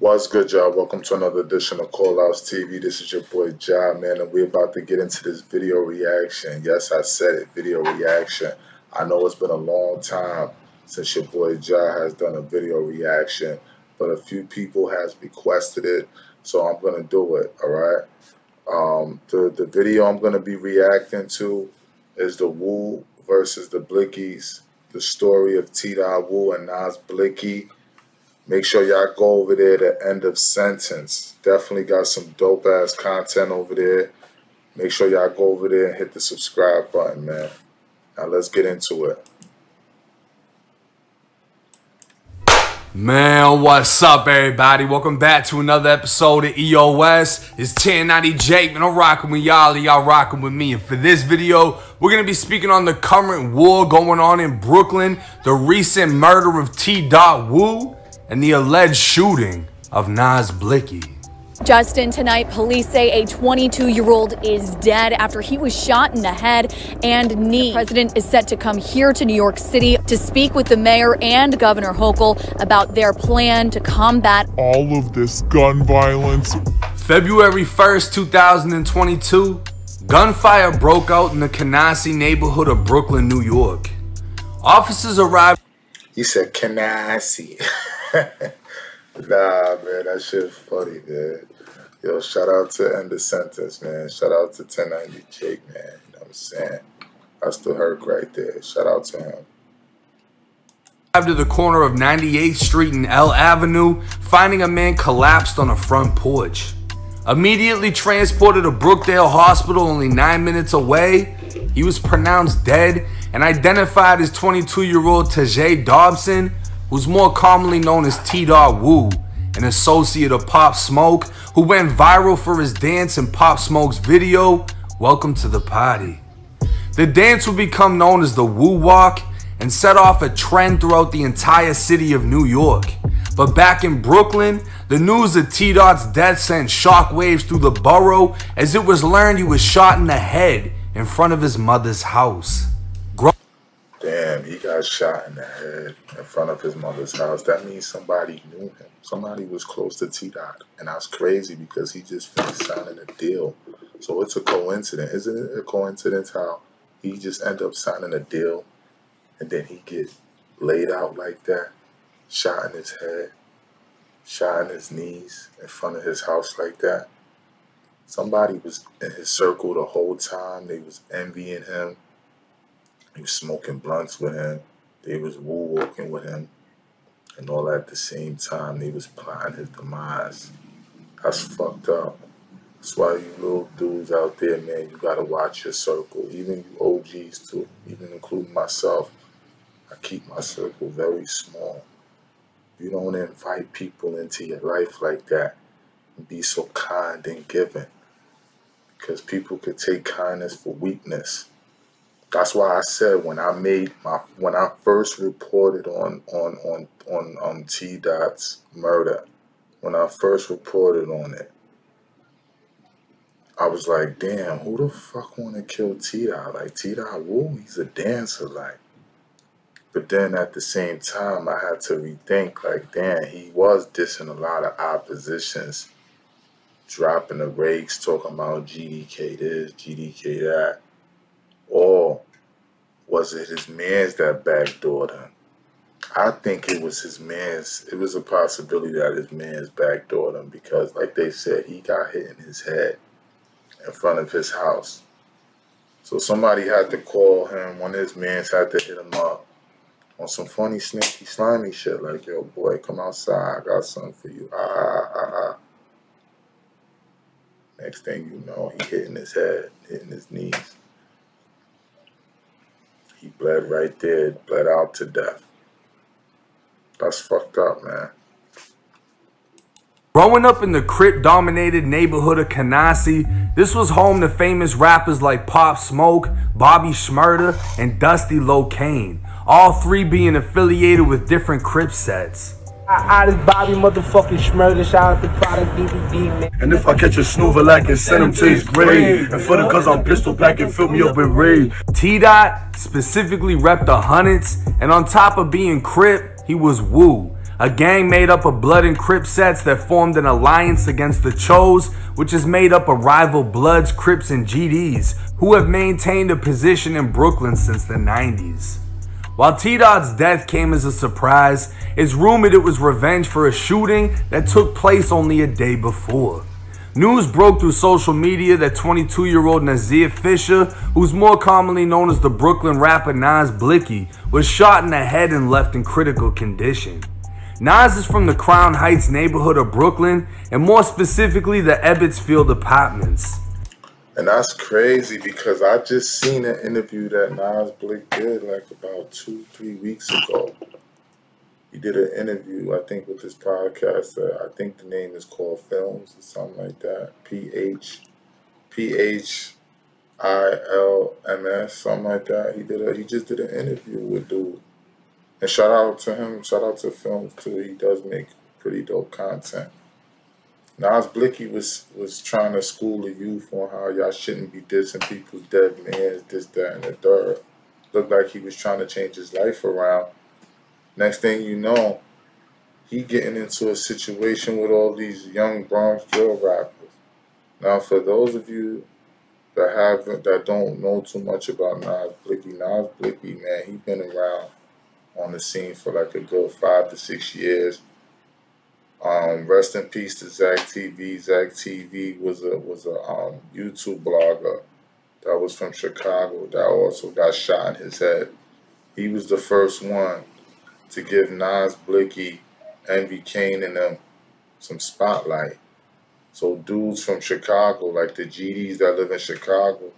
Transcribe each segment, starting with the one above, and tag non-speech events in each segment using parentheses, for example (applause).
What's good, y'all? Welcome to another edition of Call Outs TV. This is your boy Ja, man, and we're about to get into this video reaction. Yes, I said it, video reaction. I know it's been a long time since your boy Ja has done a video reaction, but a few people has requested it, so I'm gonna do it. All right. Um, the the video I'm gonna be reacting to is the Woo versus the Blixkys, the story of T. Woo and Nas Blixky. Make sure y'all go over there to end of sentence. Definitely got some dope ass content over there. Make sure y'all go over there and hit the subscribe button, man. Now let's get into it. Man, what's up, everybody? Welcome back to another episode of EOS. It's 1090 Jake, man. I'm rocking with y'all, and y'all rocking with me. And for this video, we're gonna be speaking on the current war going on in Brooklyn, the recent murder of T. Dot Woo, and the alleged shooting of Nas Blixky. Justin, tonight police say a 22 year old is dead after he was shot in the head and knee. The president is set to come here to New York City to speak with the mayor and Governor Hochul about their plan to combat all of this gun violence. February 1st, 2022, gunfire broke out in the Canarsie neighborhood of Brooklyn, New York. Officers arrived. He said, Canarsie. (laughs) (laughs) nah, man, that shit funny, man. Yo, shout out to End of Sentence, man. Shout out to 1090 Jake, man. You know what I'm saying? That's the hurt right there. Shout out to him. To the corner of 98th Street and L Avenue, finding a man collapsed on a front porch. Immediately transported to Brookdale Hospital, only nine minutes away, he was pronounced dead and identified as 22 year old Tajay Dobson, who's more commonly known as T. Dot Woo, an associate of Pop Smoke, who went viral for his dance in Pop Smoke's video, Welcome to the Party. The dance would become known as the Woo Walk and set off a trend throughout the entire city of New York. But back in Brooklyn, the news of T Dot's death sent shockwaves through the borough as it was learned he was shot in the head in front of his mother's house. Got shot in the head in front of his mother's house. That means somebody knew him. Somebody was close to T Dot. And that's crazy because he just finished signing a deal. So it's a coincidence. Isn't it a coincidence how he just end up signing a deal and then he get laid out like that, shot in his head, shot in his knees in front of his house like that. Somebody was in his circle the whole time. They was envying him. He was smoking blunts with him. They was woo walking with him. And all at the same time, they was plotting his demise. That's fucked up. That's why you little dudes out there, man, you gotta watch your circle. Even you OGs too, even including myself. I keep my circle very small. You don't invite people into your life like that and be so kind and giving. Because people could take kindness for weakness. That's why I said when I made my when I first reported on on on on um T Dot's murder, when I first reported on it, I was like, damn, who the fuck wanna kill T Dot? Like T Dot Woo, he's a dancer, like. But then at the same time, I had to rethink, like, damn, he was dissing a lot of oppositions, dropping the rakes, talking about GDK this, GDK that. Or was it his man's that backdoored him? I think it was his man's. It was a possibility that his man's backdoored him because, like they said, he got hit in his head in front of his house. So somebody had to call him. One of his mans had to hit him up on some funny, sneaky, slimy shit. Like, yo, boy, come outside. I got something for you. Ah, ah, ah, ah. Next thing you know, he hitting his head, hitting his knees. He bled right there, bled out to death. That's fucked up, man. Growing up in the Crip dominated neighborhood of Canarsie, this was home to famous rappers like Pop Smoke, Bobby Shmurda, and Dusty Locane, all three being affiliated with different Crip sets. I, I just Bobby motherfucking Shmurda, shout out to Product DVD, man. And if I catch a snoover like and send him to his grave, and for the cause I'm pistol packing, fill me up with rage. T-Dot specifically repped the Hunnits, and on top of being Crip, he was Woo. a gang made up of Blood and Crip sets that formed an alliance against the Chos, which is made up of rival Bloods, Crips, and GDs, who have maintained a position in Brooklyn since the 90s. While T Dot's death came as a surprise, it's rumored it was revenge for a shooting that took place only a day before. News broke through social media that 22 year old Nazir Fisher, who's more commonly known as the Brooklyn rapper Nas Blixky, was shot in the head and left in critical condition. Nas is from the Crown Heights neighborhood of Brooklyn, and more specifically the Ebbets Field Apartments. And that's crazy because I just seen an interview that Nas Blick did like about two, three weeks ago. He did an interview, I think, with his podcast. Uh, I think the name is called Films or something like that. P H P H I L M S, something like that. He did a he just did an interview with dude. And shout out to him, shout out to Films too. He does make pretty dope content. Nas Blixky was was trying to school the youth on how y'all shouldn't be dissing people's dead mans, this, that, and the third. Looked like he was trying to change his life around. Next thing you know, he getting into a situation with all these young Bronx drill rappers. Now, for those of you that haven't, that don't know too much about Nas Blixky, Nas Blixky, man, he been around on the scene for like a good five to six years. Um, rest in peace to Zack TV. Zack TV was a was a um, YouTube blogger that was from Chicago that also got shot in his head. He was the first one to give Nas Blixky, Envy Caine, and them some spotlight. So dudes from Chicago, like the GDs that live in Chicago,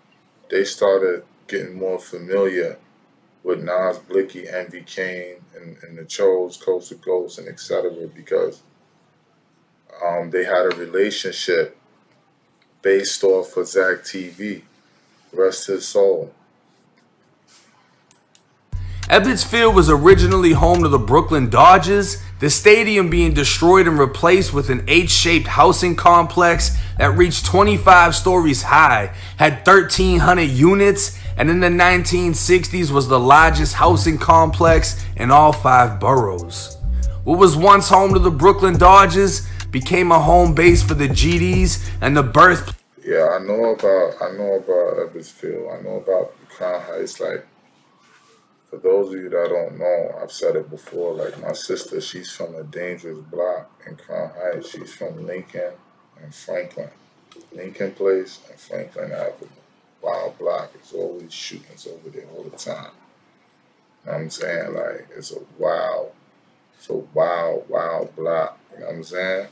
they started getting more familiar with Nas Blixky, Envy Caine, and, and the Chos, Coast to Coast, and etc. because um, they had a relationship based off of Zack TV. Rest his soul. Ebbets Field was originally home to the Brooklyn Dodgers, the stadium being destroyed and replaced with an H-shaped housing complex that reached 25 stories high, had 1,300 units, and in the 1960s was the largest housing complex in all five boroughs. What was once home to the Brooklyn Dodgers became a home base for the GDs and the birth. Yeah, I know about I know about Ebbets Field. I know about Crown Heights. Like for those of you that don't know, I've said it before. Like my sister, she's from a dangerous block in Crown Heights. She's from Lincoln and Franklin, Lincoln Place and Franklin Avenue. Wild block. It's always shootings over there all the time. You know what I'm saying? Like it's a wild, it's a wild, wild block. You know what I'm saying?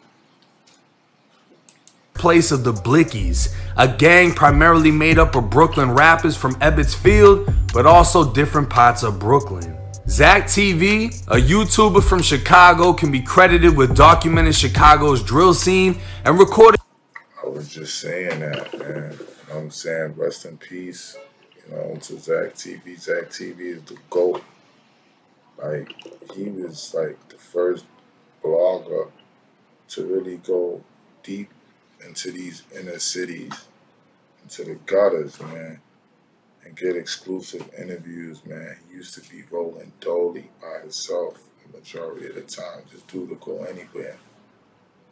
Place of the Blixkys, a gang primarily made up of Brooklyn rappers from Ebbets Field, but also different parts of Brooklyn. Zack TV, a YouTuber from Chicago, can be credited with documenting Chicago's drill scene and recording. I was just saying that, man. I'm saying? Rest in peace, you know, to Zack TV. Zack TV is the GOAT. Like, he was like the first blogger to really go deep into these inner cities, into the gutters, man, and get exclusive interviews, man. He used to be rolling dolly by himself the majority of the time. Just dude to go anywhere.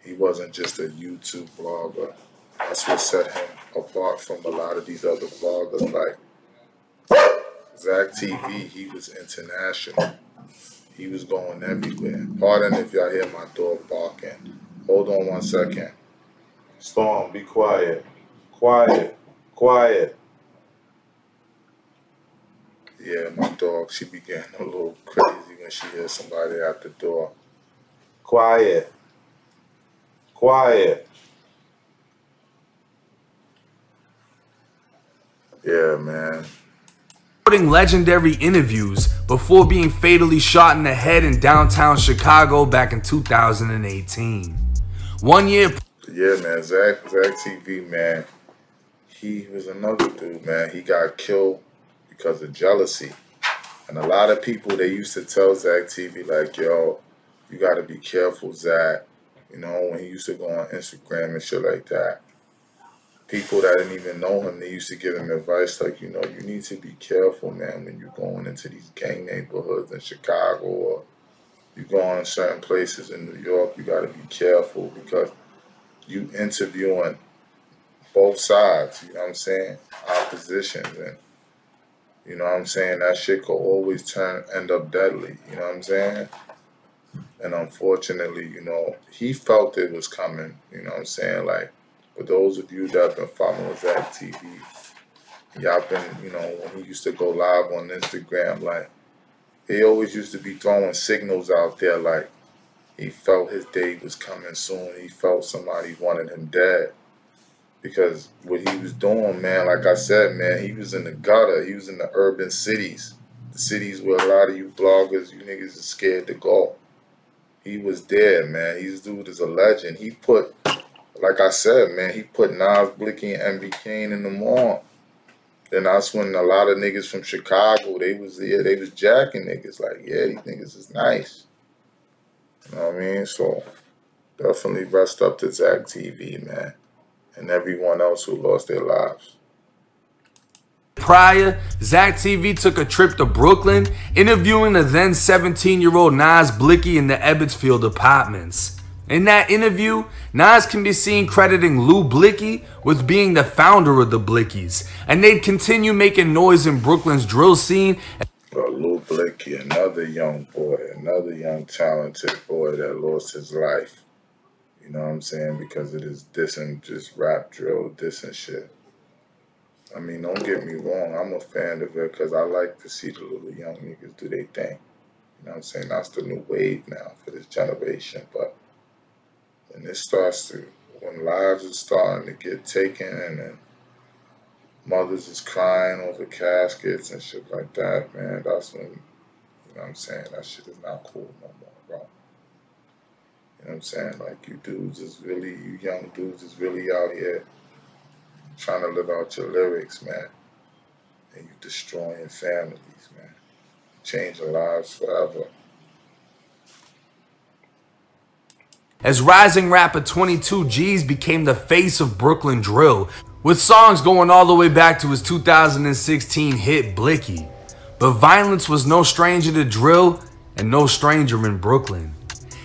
He wasn't just a YouTube blogger. That's what set him apart from a lot of these other bloggers like Zack TV. He was international. He was going everywhere. Pardon if y'all hear my dog barking. Hold on one second. Storm, be quiet. Quiet. Quiet. Yeah, my dog, she be getting a little crazy when she hears somebody at the door. Quiet. Quiet. Yeah, man. recording legendary interviews before being fatally shot in the head in downtown Chicago back in 2018. One year Yeah, man. Zack, Zack TV, man. He was another dude, man. He got killed because of jealousy. And a lot of people, they used to tell Zack TV, like, yo, you got to be careful, Zack. You know, when he used to go on Instagram and shit like that. People that didn't even know him, they used to give him advice like, you know, you need to be careful, man, when you're going into these gang neighborhoods in Chicago or you're go in certain places in New York, you gotta be careful because you interviewing both sides, you know what I'm saying? Oppositions and you know what I'm saying? That shit could always turn end up deadly, you know what I'm saying? And unfortunately, you know, he felt it was coming, you know what I'm saying? Like for those of you that have been following Zack TV, y'all been, you know, when he used to go live on Instagram, like he always used to be throwing signals out there like he felt his day was coming soon. He felt somebody wanted him dead. Because what he was doing, man, like I said, man, he was in the gutter. He was in the urban cities. The cities where a lot of you bloggers, you niggas are scared to go. He was there, man. He's dude is a legend. He put, like I said, man, he put Nas Blixky and Envy Caine in the mall. Then that's when a lot of niggas from Chicago, they was yeah, they was jacking niggas. Like, yeah, these niggas is nice. Know what I mean? So definitely rest up to Zack TV, man. And everyone else who lost their lives. Prior, Zack TV took a trip to Brooklyn, interviewing the then 17 year old Nas Blixky in the Ebbets Field apartments. In that interview, Nas can be seen crediting Lou Blixky with being the founder of the Blixkys, and they'd continue making noise in Brooklyn's drill scene. But Lou Blixky, another young boy, another young talented boy that lost his life. You know what I'm saying? Because it is dissing just rap drill, dissing shit. I mean, don't get me wrong, I'm a fan of it because I like to see the little young niggas do their thing. You know what I'm saying? That's the new wave now for this generation. But when it starts to, when lives are starting to get taken and mothers is crying over caskets and shit like that, man, that's when, you know what I'm saying, that shit is not cool no more, bro. You know what I'm saying? Like, you dudes is really, you young dudes is really out here trying to live out your lyrics, man. And you destroying families, man. Changing lives forever. As rising rapper 22Gz became the face of Brooklyn drill, with songs going all the way back to his 2016 hit Blicky. But violence was no stranger to drill and no stranger in Brooklyn.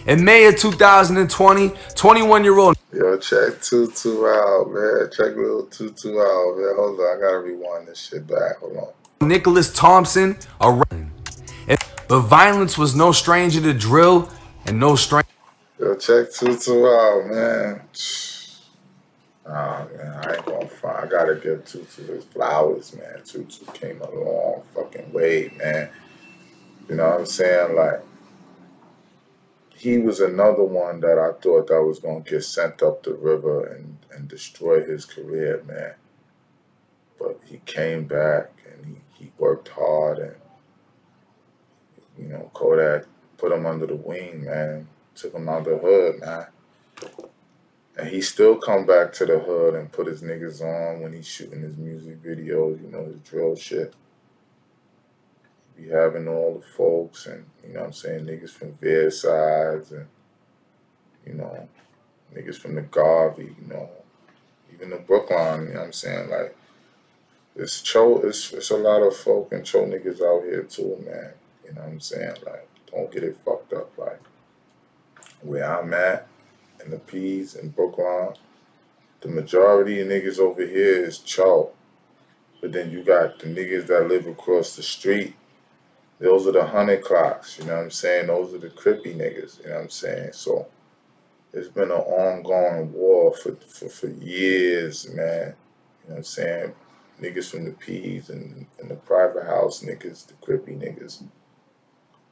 In May of 2020, 21 year old Yo, check Tutu out, man. Check little Tutu out, man. Hold on, I gotta rewind this shit back. Hold on. Nicholas Thompson arrested. But violence was no stranger to drill and no stranger. Yo, check Tutu out, man. Ah, man, I ain't gonna find. I gotta give Tutu his flowers, man. Tutu came a long fucking way, man. You know what I'm saying? Like, he was another one that I thought that was gonna get sent up the river and, and destroy his career, man. But he came back and he, he worked hard and you know, Kodak put him under the wing, man. Took him out the hood, man. And he still come back to the hood and put his niggas on when he's shooting his music videos, you know, his drill shit. Be having all the folks and, you know I'm saying, niggas from Versailles and, you know, niggas from the Garvey, you know, even the Brooklyn, you know what I'm saying? Like, it's cho, it's, it's a lot of folk and cho niggas out here too, man. You know what I'm saying? Like, don't get it fucked up. Like, where I'm at, in the P's in Brooklyn, the majority of niggas over here is chalk. But then you got the niggas that live across the street. Those are the hundred clocks, you know what I'm saying? Those are the crippy niggas, you know what I'm saying? So it's been an ongoing war for, for, for years, man. You know what I'm saying? Niggas from the P's and, and the private house niggas, the crippy niggas,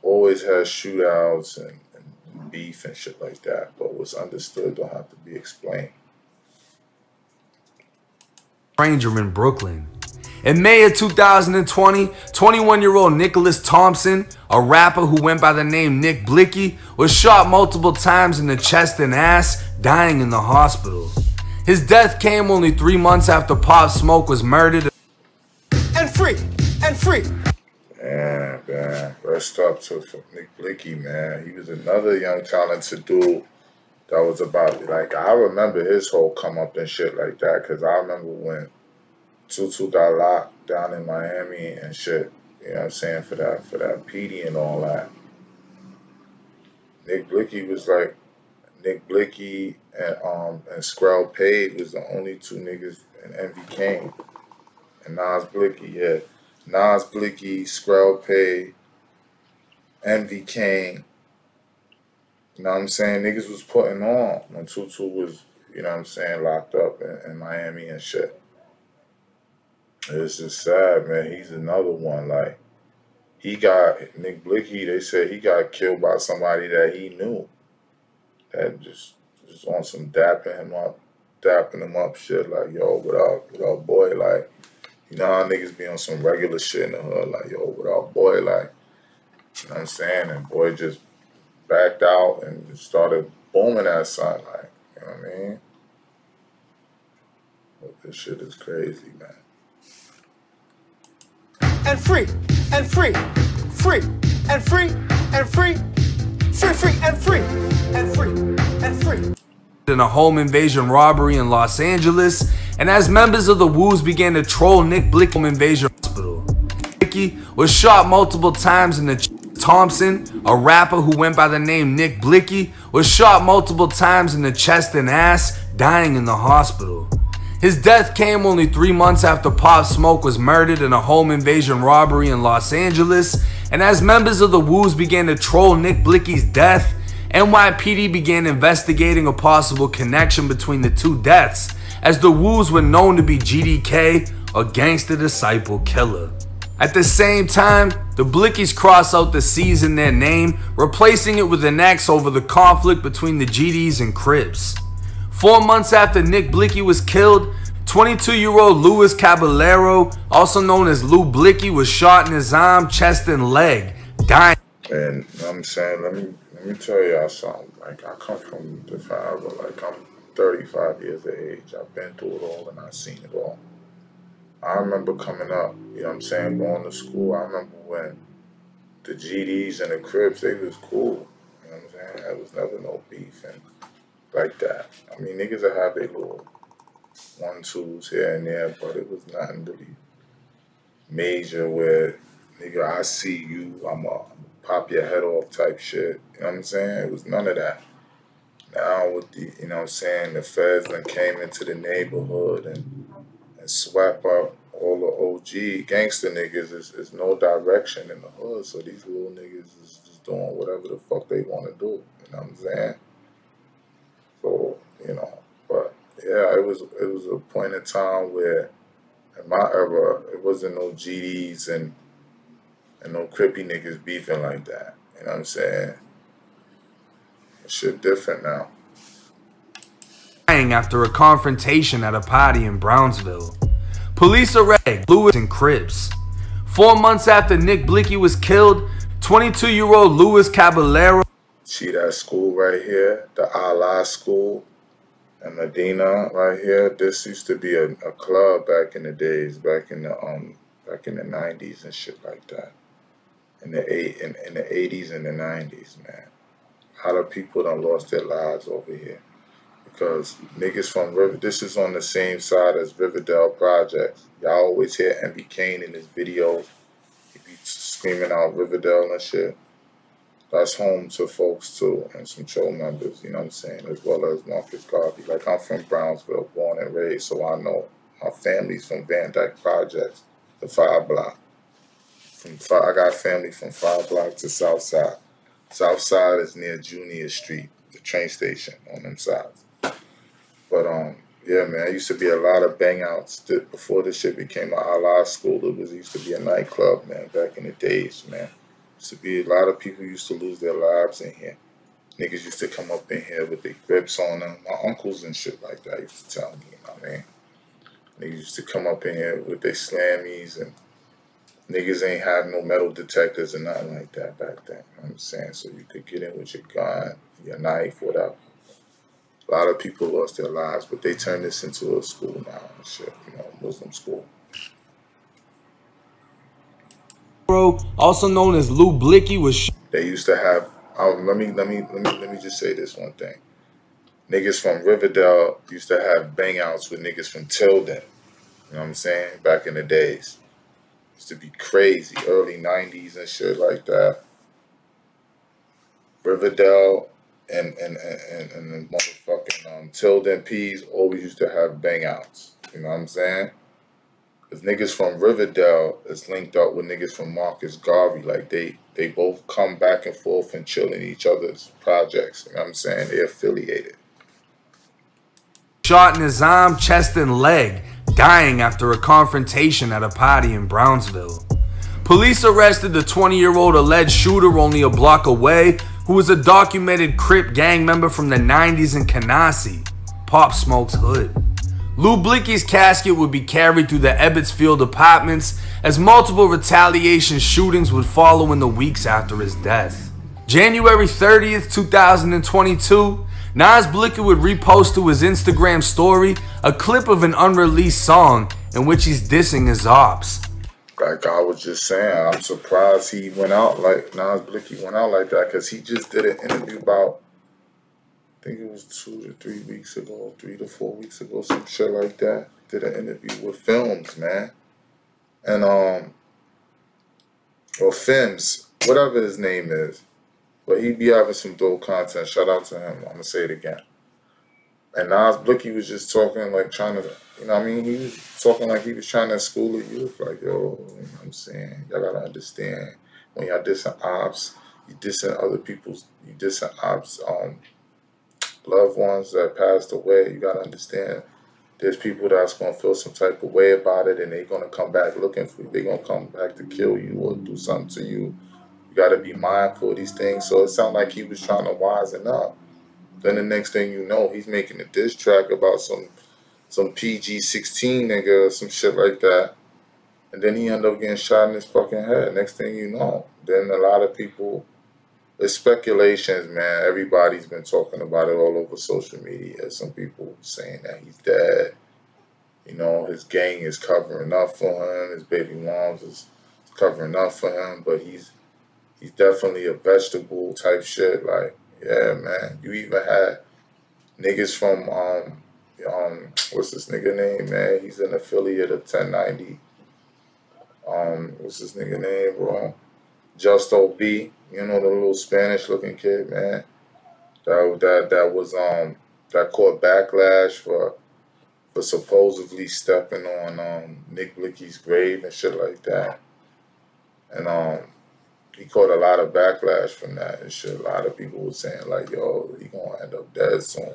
always has shootouts and, and beef and shit like that. But what's understood don't have to be explained. stranger in Brooklyn. In May of 2020, 21 year old Nicholas Thompson, a rapper who went by the name Nick Blixky, was shot multiple times in the chest and ass, dying in the hospital. His death came only three months after Pop Smoke was murdered. and free, and free. Man, man, rest up to Nick Blixky, man. He was another young talented dude that was about like I remember his whole come up and shit like that because I remember when Tutu got locked down in Miami and shit. You know what I'm saying for that for that PD and all that. Nick Blixky was like Nick Blixky and um and Skrell Paid was the only two niggas in Envy Caine. And Nas Blixky, yeah. Nas Blixky, Skrell Paid, Envy Caine. You know what I'm saying? Niggas was putting on when Tutu was, you know what I'm saying, locked up in, in Miami and shit. It's just sad, man. He's another one. Like, he got, Nick Blixky, they said he got killed by somebody that he knew. That just, just on some dapping him up, dapping him up shit. Like, yo, what up, what up, boy? Like, you know how niggas be on some regular shit in the hood. Like, yo, what up, boy? Like, you know what I'm saying? And boy just backed out and just started booming that son. Like, you know what I mean? But this shit is crazy, man. and free, and free, free, and free, and free, free, free, and free, and free, and free. in a home invasion robbery in Los Angeles, and as members of the Woos began to troll Nick Blixky home invasion hospital. Blixky was shot multiple times in the ch- Thompson, a rapper who went by the name Nick Blixky, was shot multiple times in the chest and ass, dying in the hospital. His death came only three months after Pop Smoke was murdered in a home invasion robbery in Los Angeles, and as members of the Woos began to troll Nick Blixky's death, NYPD began investigating a possible connection between the two deaths, as the Woos were known to be GDK, a gangster disciple killer. At the same time, the Blixkys cross out the C's in their name, replacing it with an X over the conflict between the GDs and Crips. Four months after Nick Blixky was killed, 22 year old Luis Caballero, also known as Lou Blixky, was shot in his arm, chest, and leg, dying. And I'm saying, let me let me tell y'all something. Like I come from the forever, like I'm 35 years of age. I've been through it all and I've seen it all. I remember coming up, you know what I'm saying, going to school. I remember when the GDs and the Crips, they was cool. You know what I'm saying? There was never no beef and like that. I mean, niggas that have their little one twos here and there, but it was nothing really major where nigga I see you, I'm a pop your head off type shit. You know what I'm saying? It was none of that. Now with the you know what I'm saying, the feds then came into the neighborhood and and swept up all the OG gangster niggas is, is no direction in the hood. So these little niggas is just doing whatever the fuck they want to do. You know what I'm saying? So, you know, but yeah, it was it was a point in time where in my era it wasn't no GDs and and no crippy niggas beefing like that. You know what I'm saying? Shit different now. after a confrontation at a party in Brownsville. Police arrest Lewis and Crips. Four months after Nick Blixky was killed, 22 year old Lewis Caballero See that school right here, the Allah School in Medina right here. This used to be a, a club back in the days, back in the um back in the nineties and shit like that. In the eight in, in the eighties and the nineties, man. Lot of people done lost their lives over here. Because niggas from River this is on the same side as Riverdale Projects. Y'all always hear Envy Caine in his videos. He be screaming out Riverdale and shit that's home to folks too, and some show members, you know what I'm saying, as well as Marcus Garvey. Like I'm from Brownsville, born and raised, so I know my family's from Van Dyke Projects, the five block. From five, I got family from five block to South Side. South Side is near Junius Street, the train station on them sides. But um, yeah, man, it used to be a lot of bang outs that before this shit became a Allah school. It was used to be a nightclub, man, back in the days, man. Used to be a lot of people used to lose their lives in here. Niggas used to come up in here with their grips on them. My uncles and shit like that used to tell me, you know what I mean? Niggas used to come up in here with their slammies and niggas ain't had no metal detectors and nothing like that back then. You know what I'm saying? So you could get in with your gun, your knife, whatever. A lot of people lost their lives, but they turned this into a school now and shit, you know, Muslim school. Bro, also known as Lou Blixky, was They used to have. Oh, let me let me let me let me just say this one thing. Niggas from Riverdale used to have bang outs with niggas from Tilden. You know what I'm saying? Back in the days. Used to be crazy, early '90s and shit like that. Riverdale and and and, and the motherfucking um, Tilden Peas always used to have bang outs. You know what I'm saying? Cause niggas from Riverdale is linked up with niggas from Marcus Garvey. Like they they both come back and forth and chill in each other's projects. You know what I'm saying? They're affiliated. Shot arm, chest, and leg, dying after a confrontation at a party in Brownsville. Police arrested the 20 year old alleged shooter only a block away, who was a documented Crip gang member from the 90s in Canarsie, Pop Smoke's hood. Lou Blixky's casket would be carried through the Ebbets Field apartments as multiple retaliation shootings would follow in the weeks after his death. January 30th, 2022, Nas Blixky would repost to his Instagram story a clip of an unreleased song in which he's dissing his ops. Like I was just saying, I'm surprised he went out like Nas Blixky went out like that because he just did an interview about I think it was two to three weeks ago, three to four weeks ago, some shit like that. Did an interview with Films, man. And um or Fims, whatever his name is. But he be having some dope content. Shout out to him. I'm gonna say it again. And Nas Blixky was just talking like trying to you know what I mean? He was talking like he was trying to school the youth, like, yo, you know what I'm saying? Y'all gotta understand when y'all dissing ops, you dissing other people's you dissing ops um loved ones that passed away, you gotta understand there's people that's gonna feel some type of way about it and they're gonna come back looking for you. They're gonna come back to kill you or do something to you. You gotta be mindful of these things. So it sounded like he was trying to wisen up. Then the next thing you know, he's making a diss track about some some PG sixteen nigga or some shit like that. And then he ended up getting shot in his fucking head. Next thing you know. Then a lot of people it's speculations, man. Everybody's been talking about it all over social media. Some people saying that he's dead. You know, his gang is covering up for him. His baby moms is covering up for him, but he's he's definitely a vegetable type shit. Like, yeah, man. You even had niggas from um um what's this nigga name, man? He's an affiliate of 1090. Um, what's this nigga name, bro? Justo B, you know the little Spanish looking kid, man. That that that was um that caught backlash for for supposedly stepping on um Nick Blixky's grave and shit like that. And um he caught a lot of backlash from that and shit. A lot of people were saying like, yo, he gonna end up dead soon.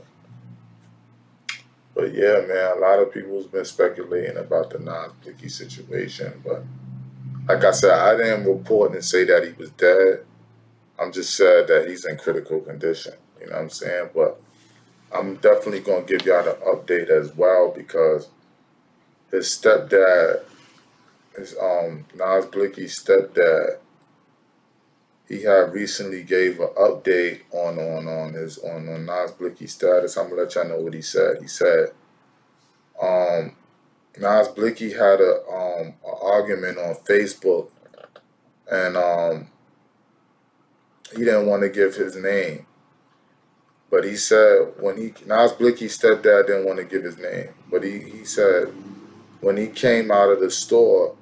But yeah, man, a lot of people's been speculating about the Nas Blixky situation, but like I said, I didn't report and say that he was dead. I'm just said that he's in critical condition. You know what I'm saying? But I'm definitely gonna give y'all the update as well because his stepdad, his um Nas Blixky's stepdad, he had recently gave an update on on on his on, on Nas Blixky's status. I'm gonna let y'all know what he said. He said, um, Nas Blixky had a um an argument on Facebook, and um he didn't want to give his name, but he said when he Nas Blixky's stepdad didn't want to give his name, but he he said when he came out of the store,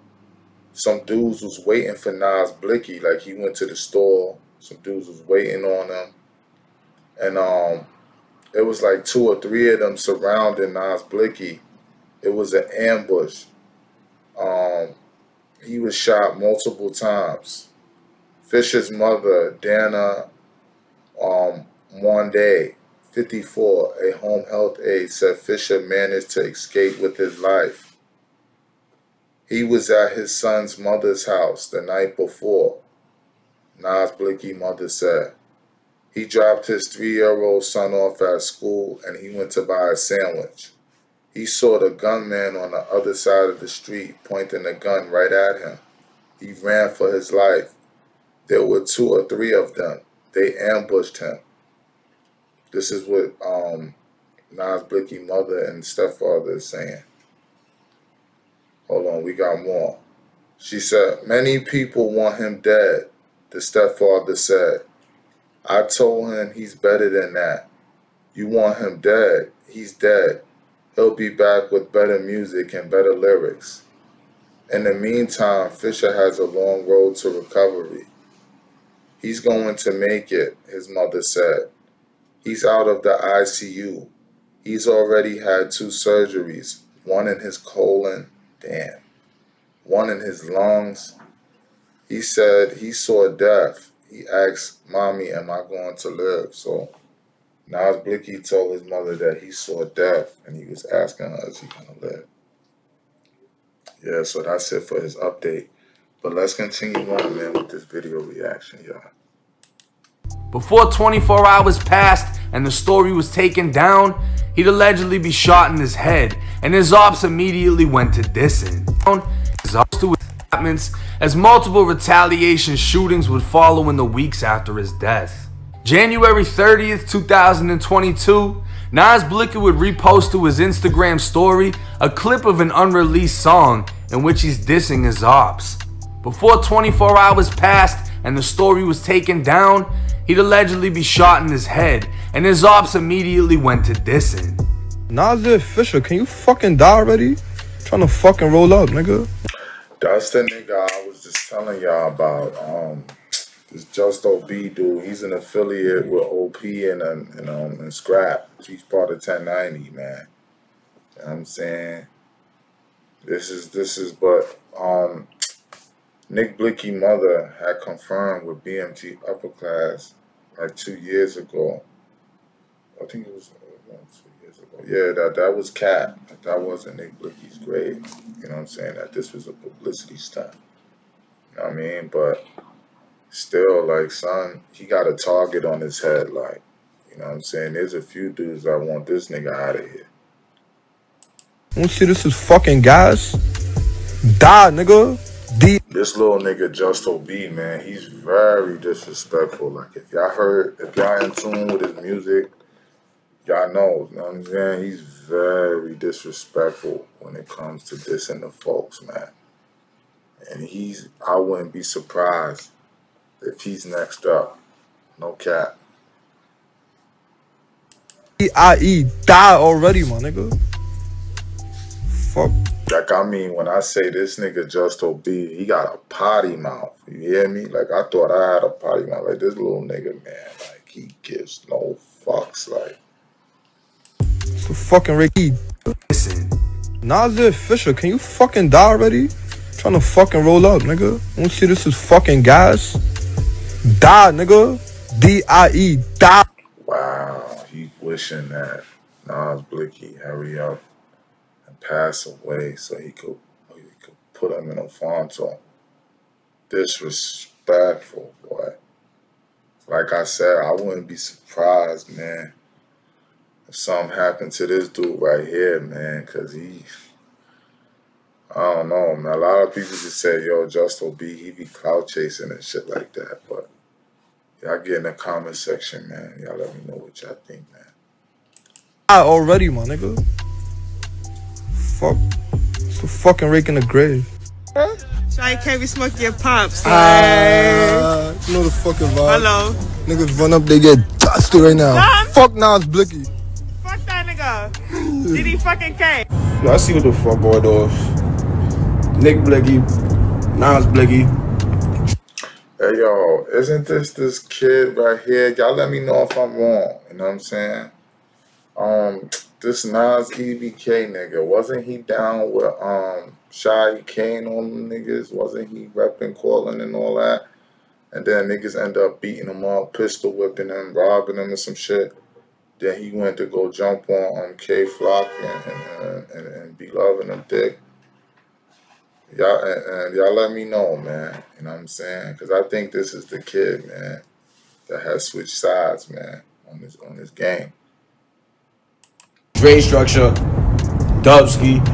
some dudes was waiting for Nas Blixky. Like he went to the store, some dudes was waiting on him, and um it was like two or three of them surrounding Nas Blixky it was an ambush. Um, he was shot multiple times. Fisher's mother, Dana um, Monday, 54, a home health aide, said Fisher managed to escape with his life. He was at his son's mother's house the night before, Nas Blixky mother said. He dropped his three-year-old son off at school and he went to buy a sandwich. He saw the gunman on the other side of the street pointing a gun right at him. He ran for his life. There were two or three of them. They ambushed him. This is what um, Nas Blixky mother and stepfather is saying. Hold on, we got more. She said, many people want him dead, the stepfather said. I told him he's better than that. You want him dead, he's dead. He'll be back with better music and better lyrics. In the meantime, Fisher has a long road to recovery. He's going to make it, his mother said. He's out of the ICU. He's already had two surgeries, one in his colon, damn, one in his lungs. He said he saw death. He asked, Mommy, am I going to live? So Nas Blixky told his mother that he saw death and he was asking her, is he going to live? Yeah, so that's it for his update. But let's continue on, man, with this video reaction, y'all. Before 24 hours passed and the story was taken down, he'd allegedly be shot in his head, and his ops immediately went to dissing. His ops to his as multiple retaliation shootings would follow in the weeks after his death. January 30th, 2022, Nas Blixky would repost to his Instagram story a clip of an unreleased song in which he's dissing his ops. Before 24 hours passed and the story was taken down, he'd allegedly be shot in his head, and his ops immediately went to dissing. Nasir Fisher, can you fucking die already? Trying to fucking roll up, nigga. That's the nigga I was just telling y'all about. Um, this Just OB dude, he's an affiliate with OP and um, and, um, and Scrap. He's part of 1090, man. You know what I'm saying? This is, this is, but, um, Nick Blixky mother had confirmed with BMG Upper Class like two years ago. I think it was uh, two years ago. Yeah, that that was Cat. That wasn't Nick Blixky's grave. You know what I'm saying? That this was a publicity stunt. You know what I mean? But still, like, son, he got a target on his head. Like, you know what I'm saying? There's a few dudes that want this nigga out of here. Don't see this is fucking guys. Die, nigga. D. This little nigga Just OB, man, he's very disrespectful. Like, if y'all heard, if y'all in tune with his music, y'all know, you know what I'm saying? He's very disrespectful when it comes to dissing the folks, man. And he's, I wouldn't be surprised if he's next up. No cap. D-I-E. Die already, my nigga. Fuck. Like, I mean, when I say this nigga Just OB, he got a potty mouth. You hear me? Like, I thought I had a potty mouth. Like, this little nigga, man, like, he gives no fucks. Like, A fucking Ricky. Listen, Nasir Fisher, can you fucking die already? Trying to fucking roll up, nigga. Don't see this is fucking gas. Die, nigga. D-I-E. Die. wow, he wishing that Nas Blixky hurry up and pass away so he could, he could put him in a Fonto. Disrespectful, boy. Like I said, I wouldn't be surprised, man, if something happened to this dude right here, man, because he, I don't know, man. A lot of people just say, yo, Just OB, he be cloud chasing and shit like that. But y'all get in the comment section, man. Y'all let me know what y'all think, man. Die already, my nigga. Fuck. It's a fucking rake in the grave. Shy, can't be smoking your pops. Ah, you know the fucking vibe. Hello. Niggas run up, they get dusty right now. Nah. Fuck it's Blicky. Fuck. Did he fucking K? Yo, I see what the fuck going on. Nick Blixky, Nas Blixky. Hey, yo, isn't this this kid right here? Y'all let me know if I'm wrong. You know what I'm saying? Um, this Nas EBK nigga, wasn't he down with um Shy Kane on them niggas? Wasn't he repping calling, and all that? And then niggas end up beating him up, pistol whipping him, robbing him and some shit. Then he went to go jump on um, Kay Flock and, and, and, and be loving him dick. Y'all and, and y'all let me know, man. You know what I'm saying? Because I think this is the kid, man, that has switched sides, man, on this on this game. Ray Structure, Dubsky,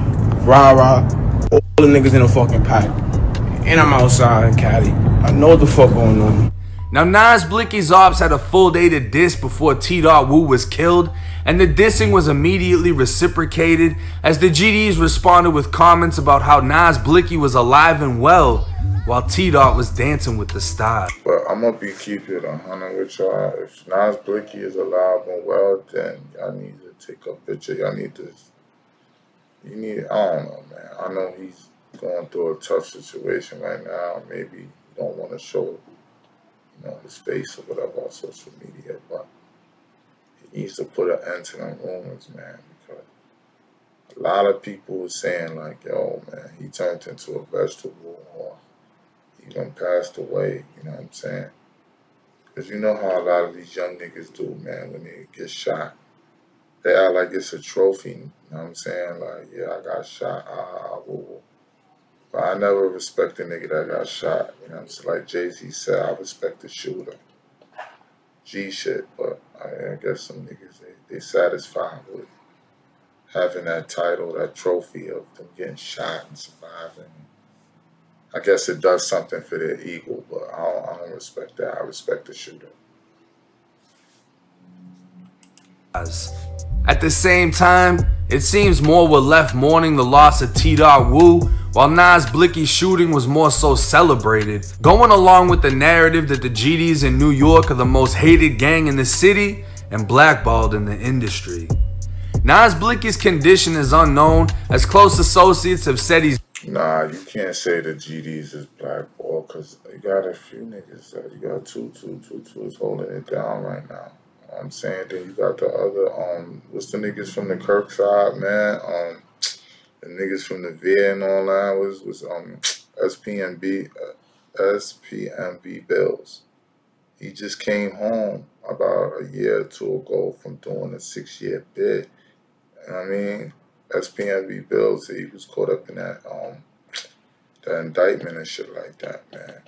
Rara, all the niggas in a fucking pack. And I'm outside Cali. I know what the fuck going on. Now, Nas Blixky's ops had a full day to diss before T Dot Woo was killed, and the dissing was immediately reciprocated as the GDs responded with comments about how Nas Blixky was alive and well while T Dot was dancing with the star. But I'm gonna be keeping it a hundred with y'all. If Nas Blixky is alive and well, then y'all need to take a picture. Y'all need to. You need. I don't know, man. I know he's going through a tough situation right now. Maybe you don't want to show you know, his face or whatever on social media, but he needs to put an end to them rumors, man, because a lot of people were saying like, yo, man, he turned into a vegetable or he done passed away, you know what I'm saying? Because you know how a lot of these young niggas do, man, when they get shot. They act like it's a trophy, you know what I'm saying? Like, yeah, I got shot, ah, ah, woo, woo. But I never respect a nigga that got shot, you know saying? Like Jay-Z said, I respect the shooter. G shit, but I, I guess some niggas, they, they satisfied with having that title, that trophy of them getting shot and surviving. I guess it does something for their ego, but I don't, I don't respect that. I respect the shooter. At the same time, it seems more were left mourning the loss of T Woo, while Nas Blixky's shooting was more so celebrated, going along with the narrative that the GDs in New York are the most hated gang in the city and blackballed in the industry. Nas Blixky's condition is unknown, as close associates have said he's Nah, you can't say the GDs is blackball because you got a few niggas that you got two, two, two, two is holding it down right now. I'm saying then you got the other um what's the niggas from the Kirk side, man? Um the niggas from the all that was was um SPMB uh, Bills. He just came home about a year or two ago from doing a six year bid. And I mean, SPMB Bills, he was caught up in that um that indictment and shit like that, man.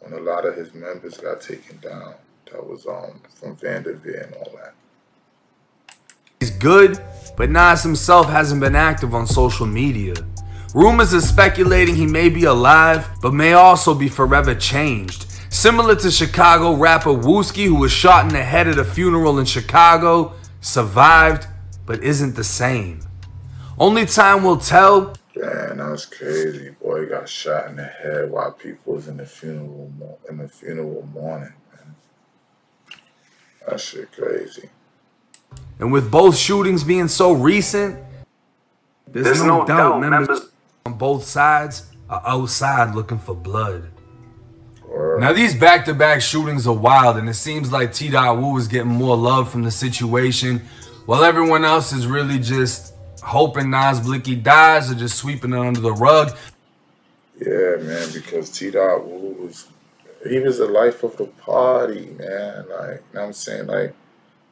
When a lot of his members got taken down that was um from Vanderveer and all that. He's good, but Nas himself hasn't been active on social media. Rumors are speculating he may be alive, but may also be forever changed. Similar to Chicago rapper Wooski, who was shot in the head at a funeral in Chicago, survived, but isn't the same. Only time will tell. Man, that was crazy. Boy, got shot in the head while people was in the funeral in the funeral morning. Man. That shit crazy. And with both shootings being so recent, there's, There's no, no doubt, doubt members, members- on both sides are outside looking for blood. Now these back-to-back shootings are wild, and it seems like T. Dot Woo is getting more love from the situation, while everyone else is really just hoping Nas Blixky dies or just sweeping it under the rug. Yeah, man, because T Dot Woo was he was the life of the party, man. Like, you know what I'm saying? Like,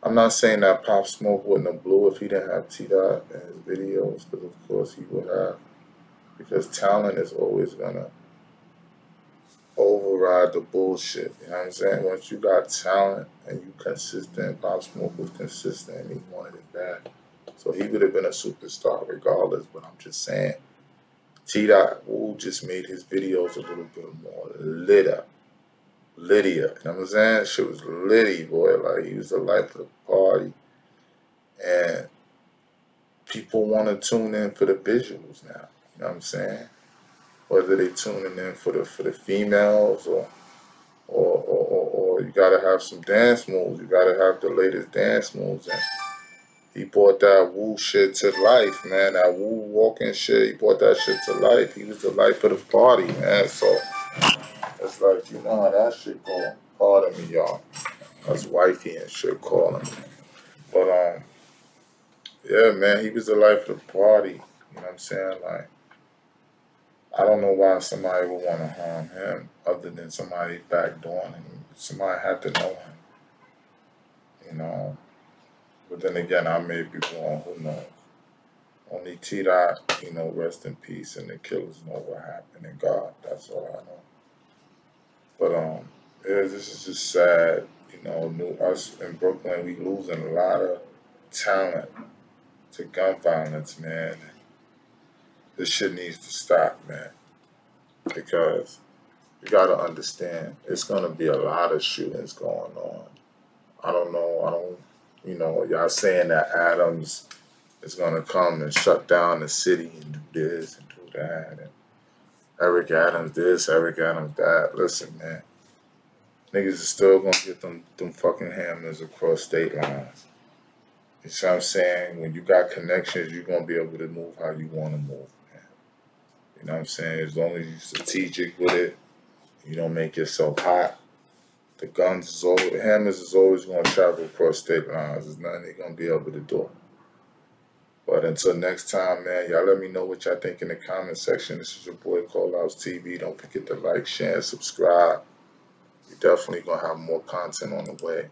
I'm not saying that Pop Smoke wouldn't have blew if he didn't have T Dot in his videos, because of course he would have. Because talent is always gonna override the bullshit. You know what I'm saying? Once you got talent and you consistent, Pop Smoke was consistent and he wanted it bad. So he would have been a superstar regardless, but I'm just saying T Dot Woo just made his videos a little bit more litter. Lydia. You know what I'm saying? She was Liddy, boy. Like he was the life of the party. And people want to tune in for the visuals now. You know what I'm saying? Whether they tuning in for the for the females or or, or, or, or you gotta have some dance moves. You gotta have the latest dance moves and he brought that woo shit to life, man. That woo walking shit, he brought that shit to life. He was the life of the party, man. So it's like, you know that shit going. Pardon me, y'all. That's wifey and shit calling me. But um yeah, man, he was the life of the party. You know what I'm saying? Like I don't know why somebody would want to harm him other than somebody backdooring him. Somebody had to know him. You know. But then again, I may be wrong. Who knows? Only T Dot, you know, rest in peace, and the killers know what happened. And God, that's all I know. But um, yeah, this is just sad. You know, new us in Brooklyn, we losing a lot of talent to gun violence, man. This shit needs to stop, man. Because you gotta understand, it's gonna be a lot of shootings going on. I don't know. I don't. You know, y'all saying that Adams is gonna come and shut down the city and do this and do that, and Eric Adams this, Eric Adams that. Listen, man, niggas is still gonna get them them fucking hammers across state lines. You see what I'm saying? When you got connections, you're gonna be able to move how you want to move, man. You know what I'm saying? As long as you're strategic with it, you don't make yourself hot. The guns is always, the hammers is always to travel across state lines. There's nothing they're to be able to do. But until next time, man, y'all let me know what y'all think in the comment section. This is your boy Call Outs TV. Don't forget to like, share, and subscribe. We're definitely going to have more content on the way.